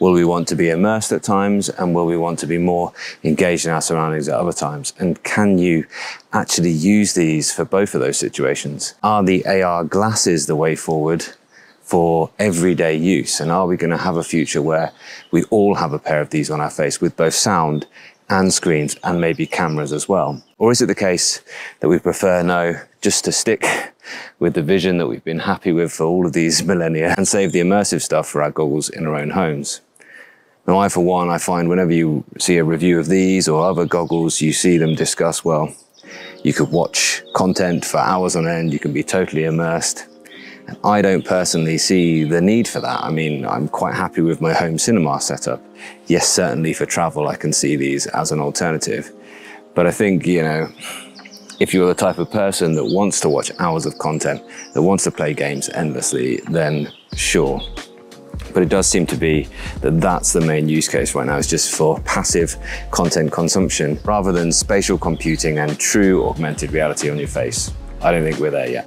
Will we want to be immersed at times? And will we want to be more engaged in our surroundings at other times? And can you actually use these for both of those situations? Are the AR glasses the way forward? for everyday use? And are we going to have a future where we all have a pair of these on our face with both sound and screens and maybe cameras as well? Or is it the case that we prefer no, just to stick with the vision that we've been happy with for all of these millennia and save the immersive stuff for our goggles in our own homes? Now, I, for one, I find whenever you see a review of these or other goggles, you see them discuss, well, you could watch content for hours on end, you can be totally immersed. I don't personally see the need for that. I mean, I'm quite happy with my home cinema setup. Yes, certainly for travel, I can see these as an alternative. But I think, you know, if you're the type of person that wants to watch hours of content, that wants to play games endlessly, then sure. But it does seem to be that that's the main use case right now, is just for passive content consumption rather than spatial computing and true augmented reality on your face. I don't think we're there yet.